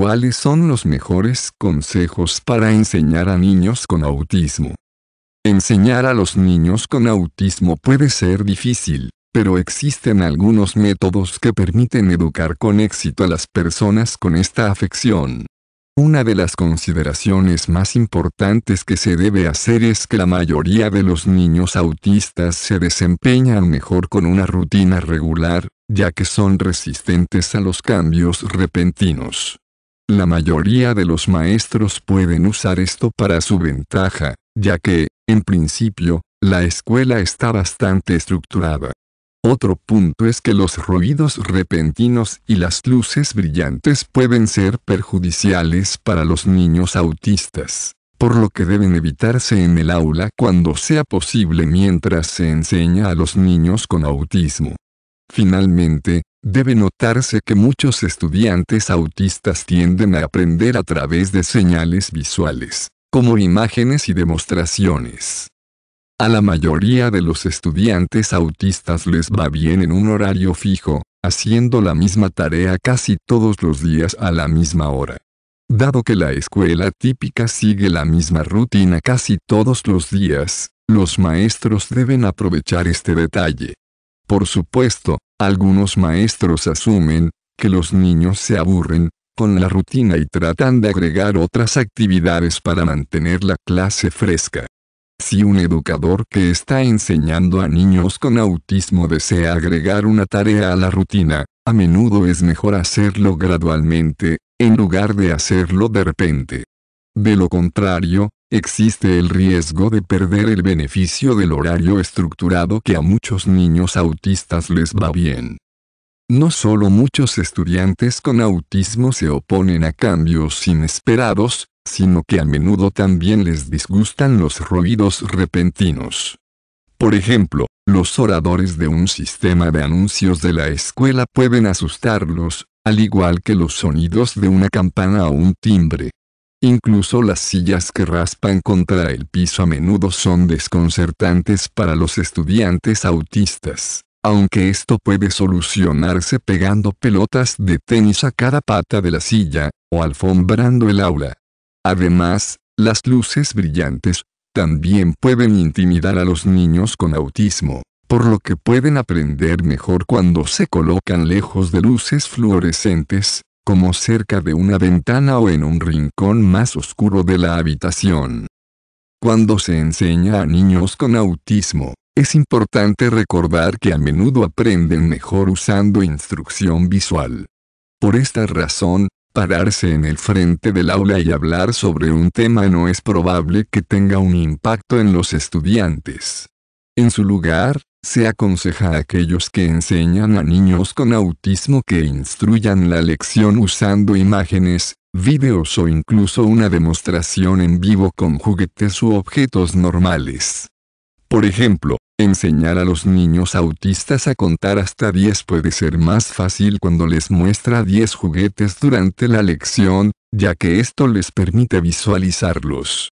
¿Cuáles son los mejores consejos para enseñar a niños con autismo? Enseñar a los niños con autismo puede ser difícil, pero existen algunos métodos que permiten educar con éxito a las personas con esta afección. Una de las consideraciones más importantes que se debe hacer es que la mayoría de los niños autistas se desempeñan mejor con una rutina regular, ya que son resistentes a los cambios repentinos. La mayoría de los maestros pueden usar esto para su ventaja, ya que, en principio, la escuela está bastante estructurada. Otro punto es que los ruidos repentinos y las luces brillantes pueden ser perjudiciales para los niños autistas, por lo que deben evitarse en el aula cuando sea posible mientras se enseña a los niños con autismo. Finalmente, debe notarse que muchos estudiantes autistas tienden a aprender a través de señales visuales, como imágenes y demostraciones. A la mayoría de los estudiantes autistas les va bien en un horario fijo, haciendo la misma tarea casi todos los días a la misma hora. Dado que la escuela típica sigue la misma rutina casi todos los días, los maestros deben aprovechar este detalle. Por supuesto, algunos maestros asumen que los niños se aburren con la rutina y tratan de agregar otras actividades para mantener la clase fresca. Si un educador que está enseñando a niños con autismo desea agregar una tarea a la rutina, a menudo es mejor hacerlo gradualmente, en lugar de hacerlo de repente. De lo contrario, existe el riesgo de perder el beneficio del horario estructurado que a muchos niños autistas les va bien. No solo muchos estudiantes con autismo se oponen a cambios inesperados, sino que a menudo también les disgustan los ruidos repentinos. Por ejemplo, los oradores de un sistema de anuncios de la escuela pueden asustarlos, al igual que los sonidos de una campana o un timbre. Incluso las sillas que raspan contra el piso a menudo son desconcertantes para los estudiantes autistas, aunque esto puede solucionarse pegando pelotas de tenis a cada pata de la silla, o alfombrando el aula. Además, las luces brillantes, también pueden intimidar a los niños con autismo, por lo que pueden aprender mejor cuando se colocan lejos de luces fluorescentes, como cerca de una ventana o en un rincón más oscuro de la habitación. Cuando se enseña a niños con autismo, es importante recordar que a menudo aprenden mejor usando instrucción visual. Por esta razón, Pararse en el frente del aula y hablar sobre un tema no es probable que tenga un impacto en los estudiantes. En su lugar, se aconseja a aquellos que enseñan a niños con autismo que instruyan la lección usando imágenes, vídeos o incluso una demostración en vivo con juguetes u objetos normales. Por ejemplo, enseñar a los niños autistas a contar hasta 10 puede ser más fácil cuando les muestra 10 juguetes durante la lección, ya que esto les permite visualizarlos.